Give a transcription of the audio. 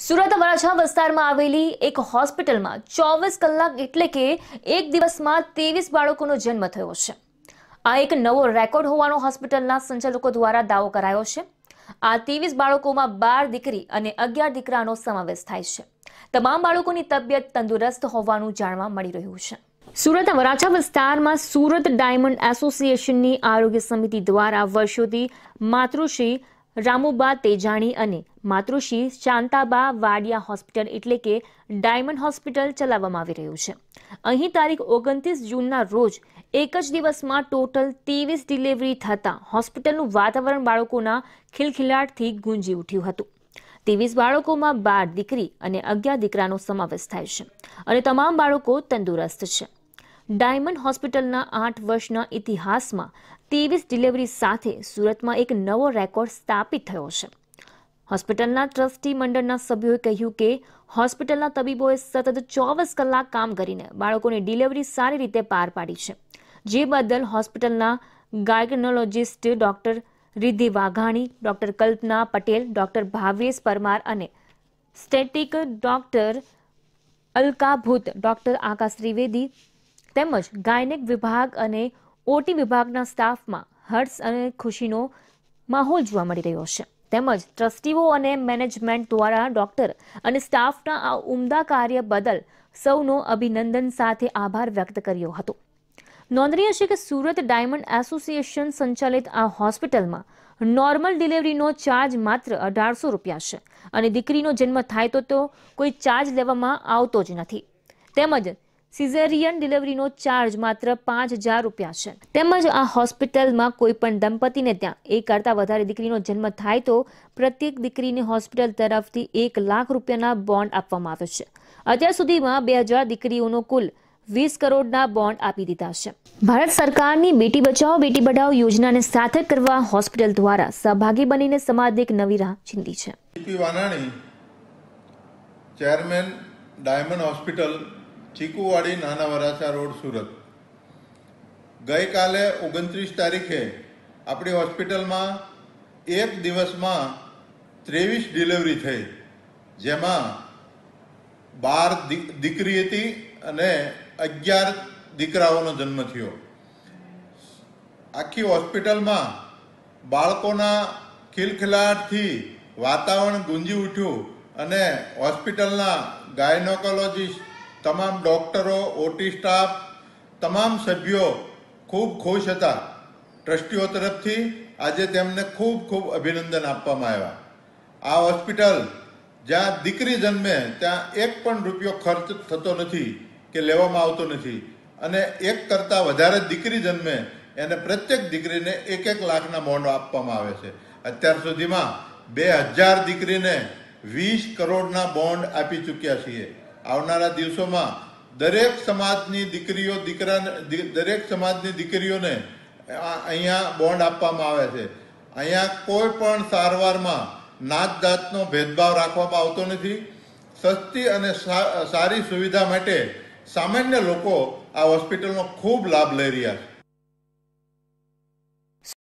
સુરત વરાછા વિસ્તારમાં આવેલી એક હોસ્પિટલમાં ચોવીસ કલાક એટલે કે એક દિવસમાં ત્રેવીસ બાળકોનો જન્મ થયો છે. આ એક નવો રેકોર્ડ હોવાનો હોસ્પિટલના સંચાલકો દ્વારા દાવો કરાયો છે. આ ત્રેવીસ બાળકોમાં બાર દીકરી અને અગિયાર દીકરાનો સમાવેશ થાય છે. તમામ બાળકોની તબિયત તંદુરસ્ત હોવાનું જાણવા મળી રહ્યું છે. સુરત વરાછા વિસ્તારમાં સુરત ડાયમંડ એસોસિએશનની આરોગ્ય સમિતિ દ્વારા વર્ષોથી માતૃશ્રી રામુબા તેજાણી અને માતૃશ્રી શાંતાબા વાડિયા હોસ્પિટલ એટલે કે ડાયમંડ હોસ્પિટલ ચલાવવામાં આવી રહ્યું છે. અહીં તારીખ ઓગણત્રીસ જૂનના રોજ એક જ દિવસમાં ટોટલ ત્રેવીસ ડિલિવરી થતાં હોસ્પિટલનું વાતાવરણ બાળકોના ખિલખિલાટથી ગુંજી ઉઠ્યું હતું. ત્રેવીસ બાળકોમાં બાર દીકરી અને અગિયાર દીકરાનો સમાવેશ થાય છે અને તમામ બાળકો તંદુરસ્ત છે. ડાયમંડ હોસ્પિટલના આઠ વર્ષના ઇતિહાસમાં ત્રેવીસ ડિલિવરી સાથે સુરતમાં એક નવો રેકોર્ડ સ્થાપિત થયો છે. હોસ્પિટલના ટ્રસ્ટી મંડળના સભ્યોએ કહ્યું કે હોસ્પિટલના તબીબોએ સતત ચોવીસ કલાક કામ કરીને બાળકોની ડિલિવરી સારી રીતે પાર પાડી છે. જે બદલ હોસ્પિટલના gynaecologist doctor Riddhi Vaghani, doctor Kalpana Patel, doctor Bhavesh Parmar અને static doctor અલકાભૂત doctor Akash Trivedi તેમજ ગાયનેક વિભાગ અને ઓટી વિભાગના સ્ટાફમાં હર્ષ અને ખુશીનો માહોલ જોવા મળી રહ્યો છે. તેમજ ટ્રસ્ટીઓ અને મેનેજમેન્ટ દ્વારા ડોક્ટર અને સ્ટાફના આ ઉમદા કાર્ય બદલ સૌનો અભિનંદન સાથે આભાર વ્યક્ત કર્યો હતો. નોંધનીય છે કે સુરત ડાયમંડ એસોસિએશન સંચાલિત આ હોસ્પિટલમાં નોર્મલ ડિલિવરીનો ચાર્જ માત્ર અઢારસો રૂપિયા છે અને દીકરીનો જન્મ થાય તો તો કોઈ ચાર્જ લેવામાં આવતો જ નથી. તેમજ સિઝેરિયન ડિલિવરીનો ચાર્જ માત્ર પાંચ હજાર રૂપિયા છે. તેમજ આ હોસ્પિટલમાં કોઈ પણ દંપતીને ત્યાં એક કરતાં વધારે દીકરીનો જન્મ થાય તો પ્રત્યેક દીકરીને હોસ્પિટલ તરફથી એક લાખ રૂપિયાના બોન્ડ આપવામાં આવે છે. અત્યાર સુધીમાં બે હજાર દીકરીઓનો કુલ વીસ કરોડના બોન્ડ આપી દીધા છે. ભારત સરકારની બેટી બચાવો, બેટી પઢાઓ યોજનાને સાર્થક કરવા હોસ્પિટલ દ્વારા સહભાગી બનીને સમાજને એક નવી રાહ ચીંધી છે. ચેરમેન ડાયમંડ હોસ્પિટલ ચીકુવાડી નાના વરાછા રોડ સુરત. ગઈકાલે ઓગણત્રીસ તારીખે આપણી હોસ્પિટલમાં એક દિવસમાં ત્રેવીસ ડિલિવરી થઈ, જેમાં બાર દીકરી હતી અને અગિયાર દીકરાઓનો જન્મ થયો. આખી હોસ્પિટલમાં બાળકોના ખિલખિલાટથી વાતાવરણ ગુંજી ઉઠ્યું અને હોસ્પિટલના ગાયનોકોલોજીસ્ટ તમામ ડોક્ટરો, ઓટી સ્ટાફ, તમામ સભ્યો ખૂબ ખુશ હતા. ટ્રસ્ટીઓ તરફથી આજે તેમને ખૂબ ખૂબ અભિનંદન આપવામાં આવ્યા. આ હોસ્પિટલ જ્યાં દીકરી જન્મે ત્યાં એક પણ રૂપિયો ખર્ચ થતો નથી કે લેવામાં આવતો નથી. અને એક કરતાં વધારે દીકરી જન્મે એને પ્રત્યેક દીકરીને એક એક લાખના બોન્ડ આપવામાં આવે છે. અત્યાર સુધીમાં બે હજાર દીકરીને વીસ કરોડના બોન્ડ આપી ચૂક્યા છીએ. આવનારા દિવસોમાં દરેક સમાજની દીકરીઓ, દીકરા દરેક સમાજની દીકરીઓને અહીંયા બોન્ડ આપવામાં આવે છે. અહીંયા કોઈ પણ સારવારમાં નાત જાતનો ભેદભાવ રાખવામાં આવતો નથી. સસ્તી અને સારી સુવિધા માટે સામાન્ય લોકો આ હોસ્પિટલનો ખૂબ લાભ લઈ રહ્યા છે.